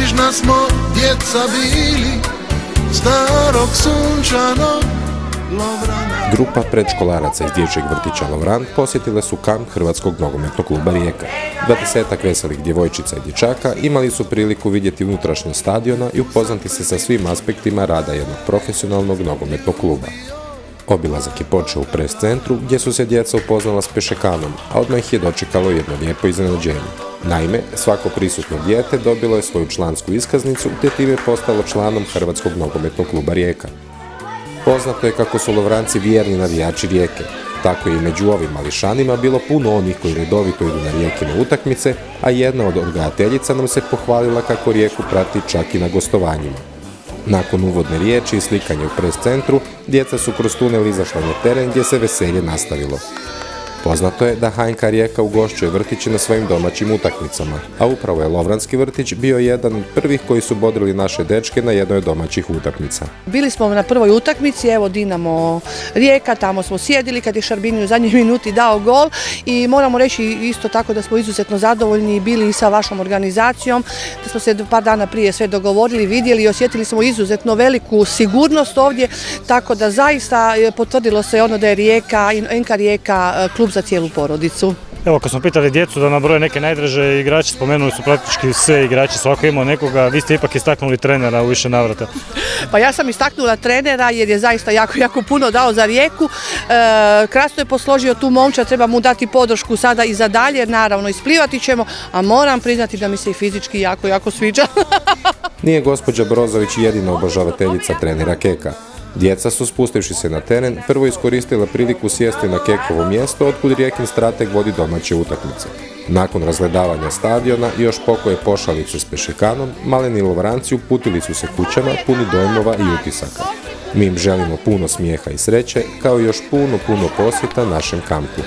Nježna smo djeca bili Starog sunčanog Lovrana Grupa predškolaraca iz dječjeg vrtića Lovran posjetile su kamp Hrvatskog nogometnog kluba Rijeka. Dvadesetak veselih djevojčica i dječaka imali su priliku vidjeti unutrašnje stadiona i upoznati se sa svim aspektima rada jednog profesionalnog nogometnog kluba. Obilazak je počeo u pres centru gdje su se djeca upoznala s pešekanom, a odmah ih je dočekalo jedno lijepo iznenađenje. Naime, svako prisutno dijete dobilo je svoju člansku iskaznicu te time postalo članom Hrvatskog nogometnog kluba Rijeka. Poznato je kako su Lovranci vjerni navijači Rijeke. Tako je i među ovim mališanima bilo puno onih koji redovito idu na Rijekine utakmice, a jedna od odgajateljica nam se pohvalila kako Rijeku prati čak i na gostovanjima. Nakon uvodne riječi i slikanja u pres centru, djeca su kroz tunel izašla na teren gdje se veselje nastavilo. Poznato je da HNK Rijeka ugošćuje vrtići na svojim domaćim utakmicama, a upravo je Lovranski vrtić bio jedan od prvih koji su bodrili naše dečke na jednoj od domaćih utakmica. Bili smo na prvoj utakmici, evo Dinamo Rijeka, tamo smo sjedili kad je Šarbini u zadnjoj minuti dao gol i moramo reći isto tako da smo izuzetno zadovoljni bili i sa vašom organizacijom, da smo se par dana prije sve dogovorili, vidjeli i osjetili smo izuzetno veliku sigurnost ovdje, tako da zaista potvrdilo se ono da je Rijeka, NK Rijeka e, klub za cijelu porodicu. Evo kad smo pitali djecu da nabroje neke najdraže igrače, spomenuli su praktički sve igrače, svako imao nekoga, vi ste ipak istaknuli trenera u više navrata. Pa ja sam istaknula trenera jer je zaista jako, jako puno dao za rijeku. E, krasno je posložio tu momča, treba mu dati podršku sada i za dalje, jer naravno isplivati ćemo, a moram priznati da mi se i fizički jako, jako sviđa. Nije gospođa Brozović jedina obožavateljica trenera Keka. Djeca su spustivši se na teren prvo iskoristila priliku sjesti na Kekovo mjesto otkud rijekin strateg vodi domaće utakmice. Nakon razgledavanja stadiona i još pokoje pošalice s pešekanom, maleni lovranci uputili su se kućama puni dojmova i utisaka. Mi im želimo puno smijeha i sreće, kao i još puno, puno posjeta našem kampu.